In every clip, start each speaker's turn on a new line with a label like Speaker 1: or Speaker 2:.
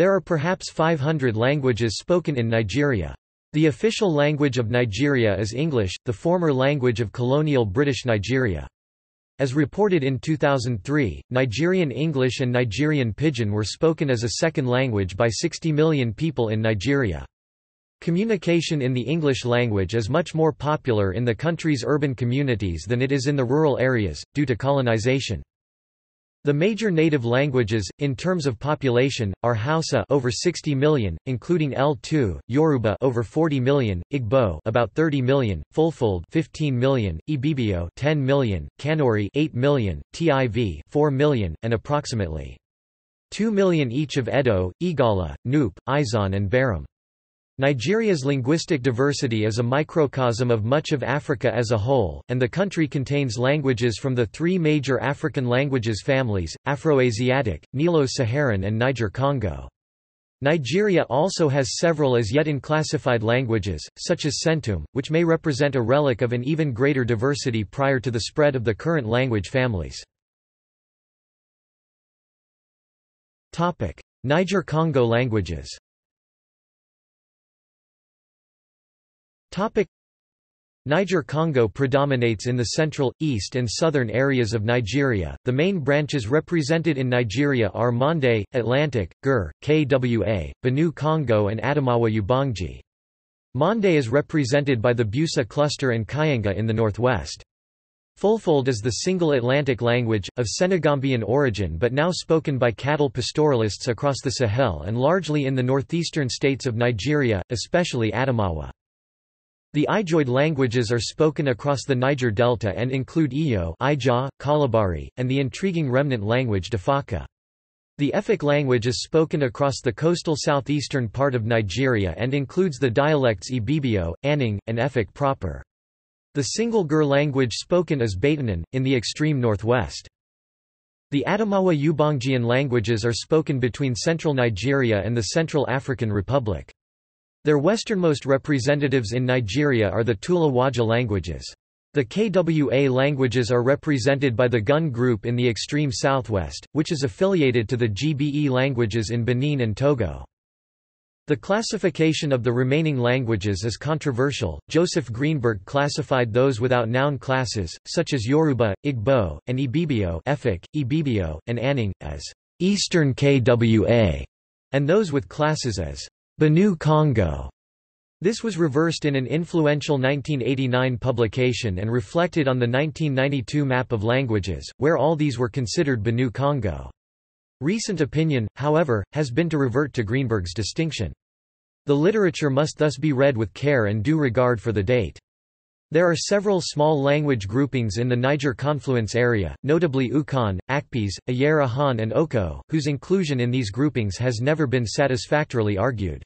Speaker 1: There are perhaps 500 languages spoken in Nigeria. The official language of Nigeria is English, the former language of colonial British Nigeria. As reported in 2003, Nigerian English and Nigerian Pidgin were spoken as a second language by 60 million people in Nigeria. Communication in the English language is much more popular in the country's urban communities than it is in the rural areas, due to colonization. The major native languages, in terms of population, are Hausa over 60 million, including L2, Yoruba over 40 million, Igbo about 30 million, Fulfulde 15 million, Ibibio 10 million, Kanuri 8 million, Tiv 4 million, and approximately 2 million each of Edo, Igala, Nupe, Izon and Baram. Nigeria's linguistic diversity is a microcosm of much of Africa as a whole, and the country contains languages from the three major African languages families, Afroasiatic, Nilo-Saharan and Niger-Congo. Nigeria also has several as yet unclassified languages, such as Centum, which may represent a relic of an even greater diversity prior to the spread of the current language families. Niger-Congo languages Niger-Congo predominates in the central, east and southern areas of Nigeria. The main branches represented in Nigeria are Mande, Atlantic, Gur, Kwa, Benue-Congo and Adamawa Ubangi. Mande is represented by the Busa cluster and Kyenga in the northwest. Fulfulde is the single Atlantic language, of Senegambian origin but now spoken by cattle pastoralists across the Sahel and largely in the northeastern states of Nigeria, especially Adamawa. The Ijoid languages are spoken across the Niger Delta and include Iyo Ija, Kalabari, and the intriguing remnant language Defaka. The Efik language is spoken across the coastal southeastern part of Nigeria and includes the dialects Ibibio, Annang, and Efik proper. The single Gur language spoken is Batanan, in the extreme northwest. The Adamawa Ubangian languages are spoken between central Nigeria and the Central African Republic. Their westernmost representatives in Nigeria are the Tula Waja languages. The KWA languages are represented by the Gun group in the extreme southwest, which is affiliated to the GBE languages in Benin and Togo. The classification of the remaining languages is controversial. Joseph Greenberg classified those without noun classes, such as Yoruba, Igbo, and Ibibio, Efik, Ibibio, and Annang, as Eastern KWA, and those with classes as Benue-Congo. This was reversed in an influential 1989 publication and reflected on the 1992 map of languages, where all these were considered Benue-Congo. Recent opinion, however, has been to revert to Greenberg's distinction. The literature must thus be read with care and due regard for the date. There are several small language groupings in the Niger confluence area, notably Ukan, Akpis, Ayera Han and Oko, whose inclusion in these groupings has never been satisfactorily argued.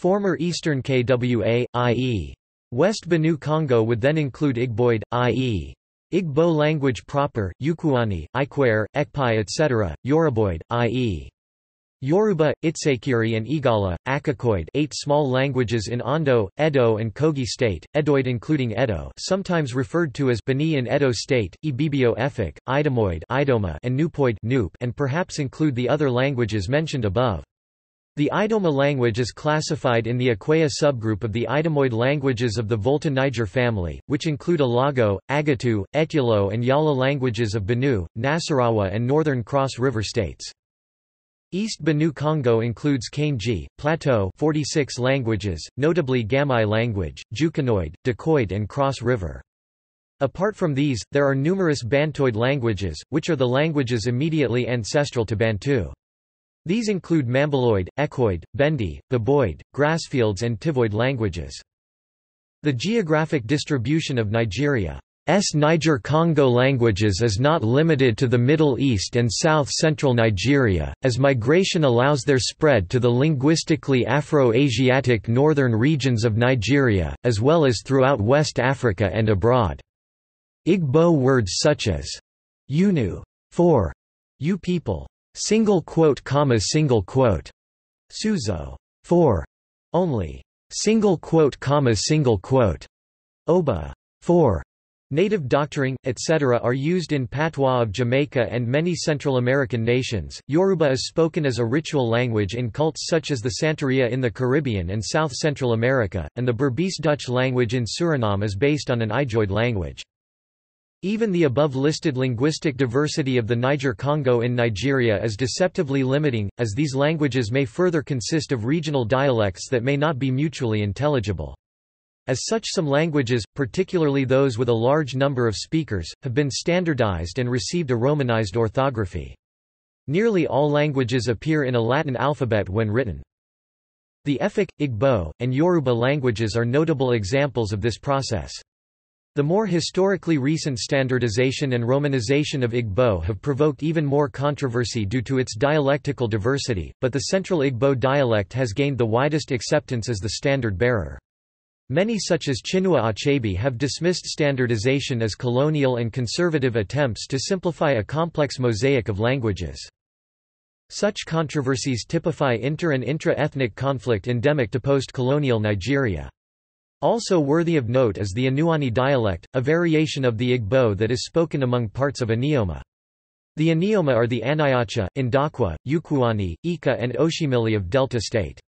Speaker 1: Former Eastern KWA, i.e. West Benue-Congo would then include Igboid, i.e. Igbo language proper, Yukuani, Ikwerre, Ekpeye etc., Yoruboid, i.e. Yoruba, Itsekiri and Igala, Akokoid eight small languages in Ondo, Edo and Kogi state, Edoid including Edo sometimes referred to as Bini in Edo state, Ibibio Efik, Idomoid Idoma and Nupoid Nupe and perhaps include the other languages mentioned above. The Idoma language is classified in the Akweya subgroup of the Idomoid languages of the Volta-Niger family, which include Alago, Agatu, Etulo and Yala languages of Benue, Nasarawa and northern Cross River states. East Benue-Congo includes Kainji, Plateau 46 languages, notably Gamai language, Jukunoid, Dakoid and Cross River. Apart from these, there are numerous Bantoid languages, which are the languages immediately ancestral to Bantu. These include Mambiloid, Ekoid, Bendi, Beboid, Grassfields and Tivoid languages. The geographic distribution of Nigeria's Niger-Congo languages is not limited to the Middle East and south-central Nigeria, as migration allows their spread to the linguistically Afro-Asiatic northern regions of Nigeria, as well as throughout West Africa and abroad. Igbo words such as Unu for you people, single quote comma single quote Suzo for only single quote comma single quote Oba for Native doctoring, etc. are used in patois of Jamaica and many Central American nations. Yoruba is spoken as a ritual language in cults such as the Santeria in the Caribbean and South Central America, and the Berbice Dutch language in Suriname is based on an Ijoid language. Even the above-listed linguistic diversity of the Niger-Congo in Nigeria is deceptively limiting, as these languages may further consist of regional dialects that may not be mutually intelligible. As such some languages, particularly those with a large number of speakers, have been standardized and received a romanized orthography. Nearly all languages appear in a Latin alphabet when written. The Efik, Igbo, and Yoruba languages are notable examples of this process. The more historically recent standardization and romanization of Igbo have provoked even more controversy due to its dialectical diversity, but the Central Igbo dialect has gained the widest acceptance as the standard bearer. Many such as Chinua Achebe have dismissed standardization as colonial and conservative attempts to simplify a complex mosaic of languages. Such controversies typify inter- and intra-ethnic conflict endemic to post-colonial Nigeria. Also worthy of note is the Anuani dialect, a variation of the Igbo that is spoken among parts of Anioma. The Anioma are the Aniocha, Ndokwa, Ukwuani, Ika and Oshimili of Delta State.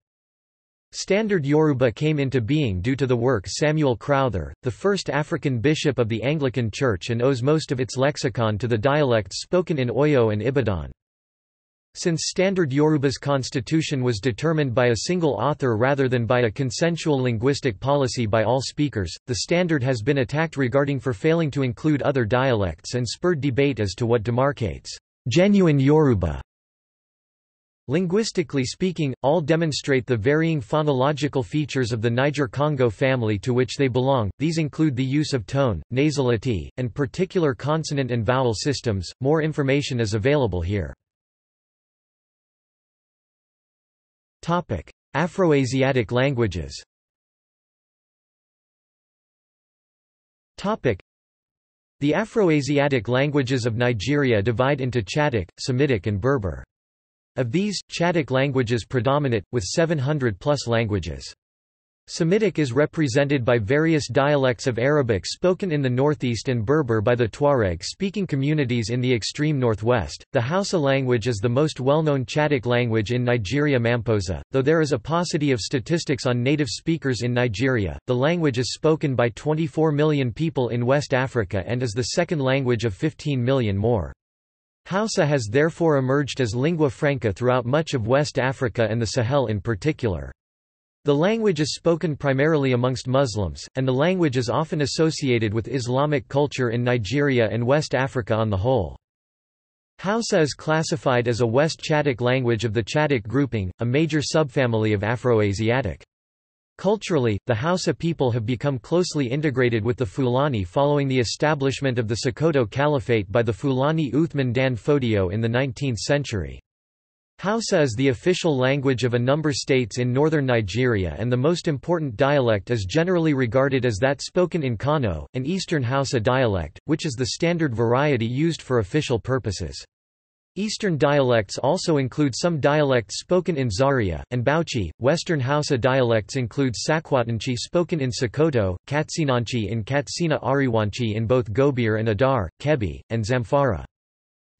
Speaker 1: Standard Yoruba came into being due to the work Samuel Crowther, the first African bishop of the Anglican Church and owes most of its lexicon to the dialects spoken in Oyo and Ibadan. Since Standard Yoruba's constitution was determined by a single author rather than by a consensual linguistic policy by all speakers, the standard has been attacked regarding for failing to include other dialects and spurred debate as to what demarcates genuine Yoruba Linguistically speaking, all demonstrate the varying phonological features of the Niger-Congo family to which they belong, these include the use of tone, nasality, and particular consonant and vowel systems. More information is available here. Afroasiatic languages Topic: The Afroasiatic languages of Nigeria divide into Chadic, Semitic and Berber. Of these, Chadic languages predominate, with 700 plus languages. Semitic is represented by various dialects of Arabic spoken in the northeast and Berber by the Tuareg-speaking communities in the extreme northwest. The Hausa language is the most well-known Chadic language in Nigeria Mamposa, though there is a paucity of statistics on native speakers in Nigeria. The language is spoken by 24 million people in West Africa and is the second language of 15 million more. Hausa has therefore emerged as lingua franca throughout much of West Africa and the Sahel in particular. The language is spoken primarily amongst Muslims, and the language is often associated with Islamic culture in Nigeria and West Africa on the whole. Hausa is classified as a West Chadic language of the Chadic grouping, a major subfamily of Afroasiatic. Culturally, the Hausa people have become closely integrated with the Fulani following the establishment of the Sokoto Caliphate by the Fulani Uthman Dan Fodio in the 19th century. Hausa is the official language of a number states in northern Nigeria and the most important dialect is generally regarded as that spoken in Kano, an Eastern Hausa dialect, which is the standard variety used for official purposes. Eastern dialects also include some dialects spoken in Zaria, and Bauchi. Western Hausa dialects include Sakwatanchi spoken in Sokoto, Katsinanchi in Katsina Ariwanchi in both Gobir and Adar, Kebbi, and Zamfara.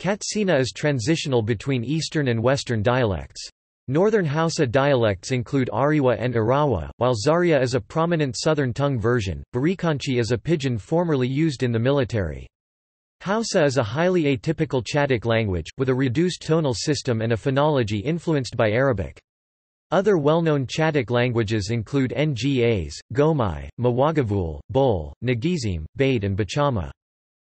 Speaker 1: Katsina is transitional between Eastern and Western dialects. Northern Hausa dialects include Ariwa and Irawa, while Zaria is a prominent Southern tongue version. Barikanchi is a pidgin formerly used in the military. Hausa is a highly atypical Chadic language, with a reduced tonal system and a phonology influenced by Arabic. Other well-known Chadic languages include Ngas, Gomai, Mwagavul, Bol, Ngizim, Bade and Bachama.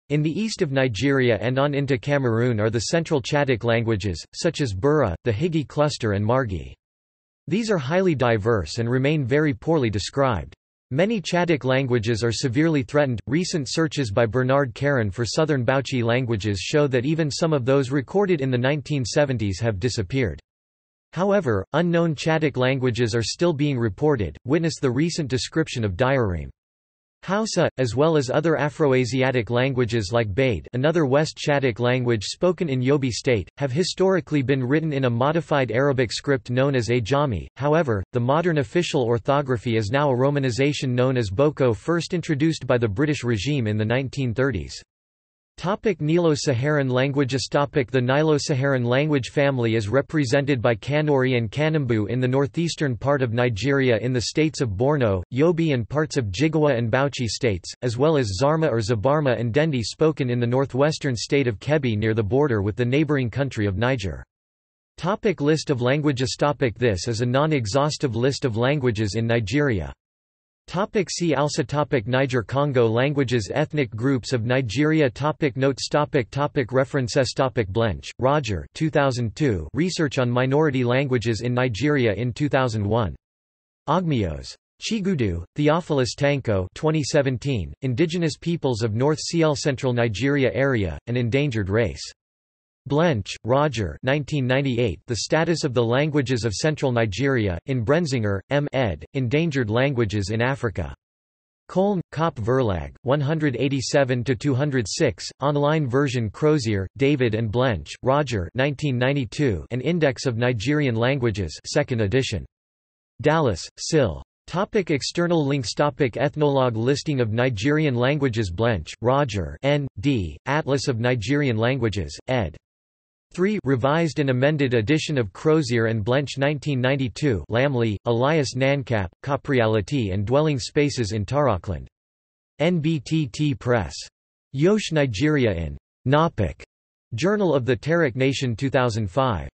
Speaker 1: In the east of Nigeria and on into Cameroon are the central Chadic languages, such as Bura, the Higi cluster and Margi. These are highly diverse and remain very poorly described. Many Chadic languages are severely threatened. Recent searches by Bernard Caron for southern Bauchi languages show that even some of those recorded in the 1970s have disappeared. However, unknown Chadic languages are still being reported, witness the recent description of Diareme. Hausa, as well as other Afroasiatic languages like Bade another West Chadic language spoken in Yobe state, have historically been written in a modified Arabic script known as Ajami, however, the modern official orthography is now a romanization known as Boko first introduced by the British regime in the 1930s. Topic Nilo-Saharan languages Topic The Nilo-Saharan language family is represented by Kanuri and Kanembu in the northeastern part of Nigeria in the states of Borno, Yobe and parts of Jigawa and Bauchi states, as well as Zarma or Zabarma and Dendi spoken in the northwestern state of Kebbi near the border with the neighboring country of Niger. Topic list of languages Topic This is a non-exhaustive list of languages in Nigeria. Topic see also topic Niger-Congo languages Ethnic groups of Nigeria topic Notes topic topic References topic Blench, Roger 2002 Research on Minority Languages in Nigeria in 2001. Ogmios. Chigudu, Theophilus Tanko 2017, Indigenous Peoples of North Ciel Central Nigeria Area, an Endangered Race. Blench, Roger 1998, The Status of the Languages of Central Nigeria, in Brenzinger, M. ed., Endangered Languages in Africa. Köln, Kop Verlag, 187–206, online version Crozier, David and Blench, Roger 1992, An Index of Nigerian Languages 2nd edition. Dallas, Sil. Topic external links Topic Ethnologue Listing of Nigerian languages Blench, Roger N. D., Atlas of Nigerian Languages, ed. 3 revised and amended edition of Crozier and Blench 1992 Lamley, Elias Nancap, Corporeality and Dwelling Spaces in Tarokland. NBTT Press. Yosh Nigeria in Nopik. Journal of the Tarik Nation 2005.